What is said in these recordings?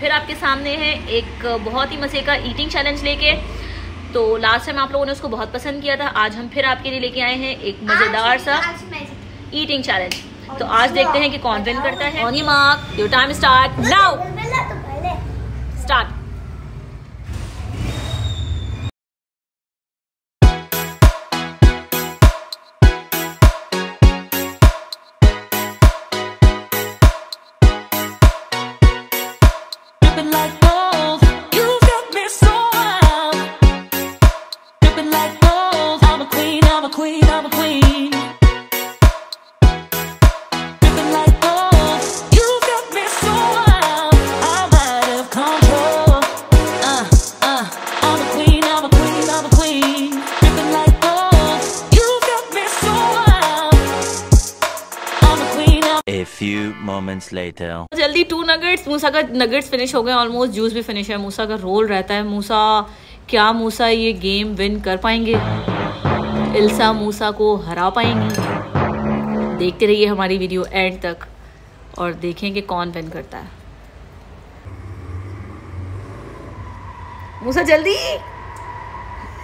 फिर आपके सामने है एक बहुत ही मज़े का ईटिंग चैलेंज लेके। तो लास्ट टाइम आप लोगों ने उसको बहुत पसंद किया था आज हम फिर आपके लिए लेके आए हैं एक मज़ेदार सा ईटिंग चैलेंज तो आज देखते हैं कि कौन विन करता है। On mark your time start now like gold, you got me so wild. Dripping like A few moments later. जल्दी टू नगेट्स मूसा का नगेट्स फिनिश हो गए ऑलमोस्ट जूस भी फिनिश है। मूसा का रोल रहता है। मूसा, क्या मूसा ये गेम विन कर पाएँगे? इल्सा मूसा को हरा पाएँगी। देखते रहिए हमारी वीडियो एंड तक और देखेंगे कौन विन करता है। मूसा, जल्दी।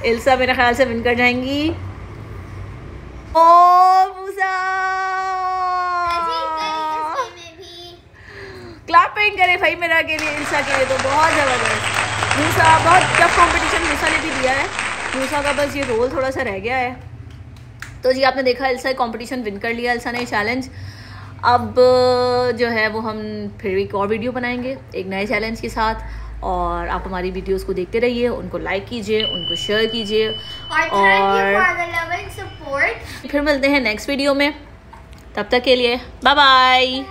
इल्सा मेरे ख्याल से विन कर जाएँगी। ओ क्लैपिंग करे भाई मेरा के लिए इंसा के लिए तो बहुत ज़बरदस्त। मूसा बहुत टफ कंपटीशन मूसा ने भी दिया है। मूसा का बस ये रोल थोड़ा सा रह गया है। तो जी आपने देखा इल्सा कंपटीशन विन कर लिया इल्सा ने चैलेंज अब जो है वो हम फिर एक और वीडियो बनाएँगे एक नए चैलेंज के साथ। और आप हमारी वीडियोस को देखते रहिए उनको लाइक कीजिए उनको शेयर कीजिए। और, और फिर मिलते हैं नेक्स्ट वीडियो में। तब तक के लिए बाय बाय